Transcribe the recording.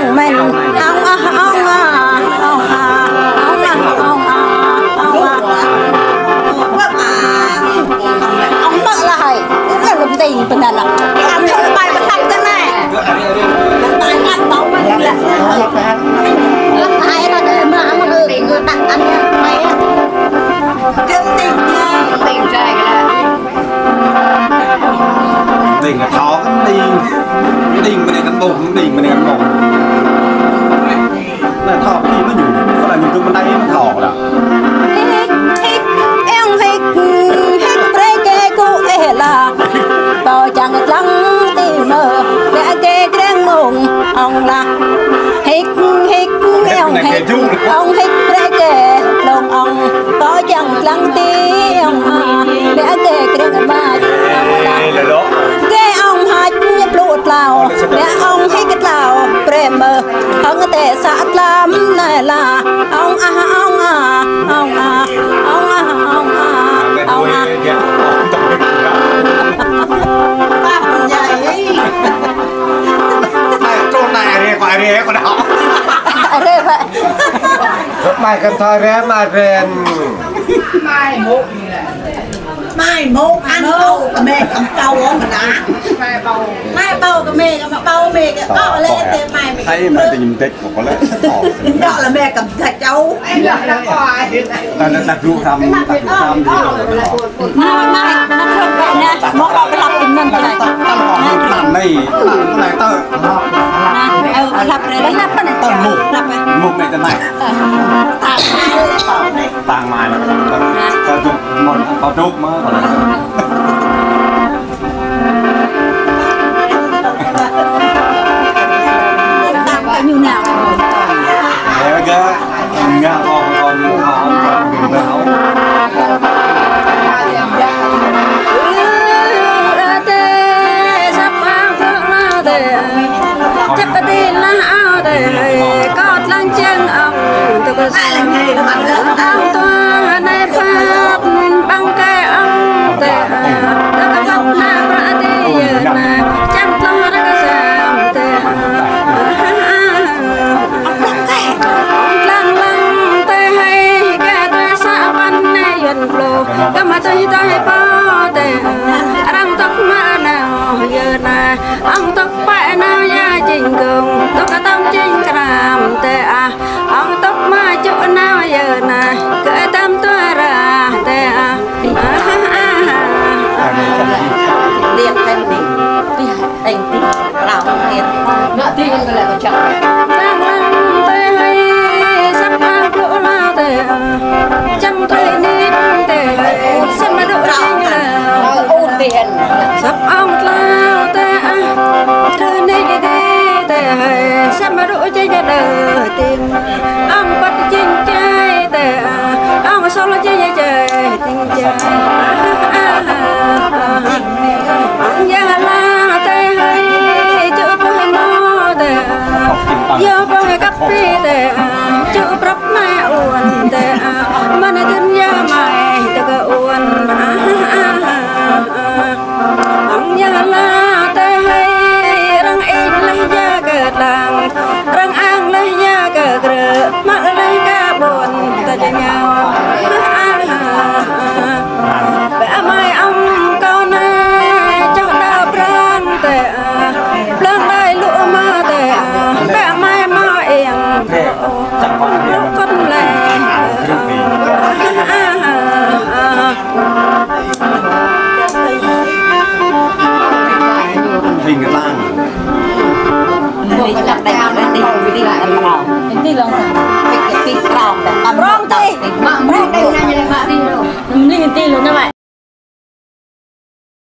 องแม่นอ่องอะอ่องอะอ่องอะอ่องอะอ่องอะอ่องอะอ่องบักลอไห้เรื่องลมตีนเป็นนั่นอะพี่อ่ำชนไอมัอตักจะอน่มันอายงัดเบามันแอละมันอายแล้วเดินมามันเอยคือตักอันนี้ไปเกือบติดเลยติดใจกัอแล้วดิ่งกับท้อกันดิ่งดิ่งมาเนี่ยกันบุกดิ่งมาเนี่ยกันบุก ងខ្លងទីមើអ្នកគេក្រៀងមុងអងឡាហិកហិកអងហិកអងហិកព្រះគេដងអងក៏យ៉ាងខ្លងទីអងអ្នកគេក្រៀងបាច់អងឡាគេអងហាច់ព្រួតឡៅអ្នកអងហិកឡៅព្រះមើហងតែសាក់ឡាំណែឡាអងអាnày đi ngoài đi còn đó อะไรวะ rất may cần thôi ré mà rèn ไม่มุกอันเบากับแม่กับเบาอ๋อมนะแม่เบาแม่เบากับแม่กับเบาแม่กับก็เลยเต็มไม่ไม่ thấy mà tình nhìn tết của có lẽ ดอกละแม่กับเจ้าไอ้ดอกละก่อย ta đã đặt rượu thăm đặt rượu thăm gì rồi มามามาชมไปนะมอกเอาไปรับกินนั่นไปไหน ta còn làm này làm cái này tao น มุกมุกในจะไหนต่างมาต่างมาแล้วก็จุกหมดเขาจุกมากเลย cái mà tôi tôi bao để đang tóc mà nào giờ na ông tóc bại nào ya trình cường tôi có tâm trình làm tê à ông tóc mà chỗ nào giờ na cái tâm tôi ra tê à điệp thành đi đi. Lão điệp Nợ tiền cái lại có sắp ông lao ta à trời này đi đi ta xem mà độ chơi ra đời tiền ông bắt chinh chơi ta à ông sao là chơi chơi chơi tình chơi ទីក្រោមទីឡងទីក្រោមតែកំរងទីម៉ាក់ម៉ែកៃណាញ៉ៃម៉ាក់ទីនោះនេះទីលោកណាម៉ែ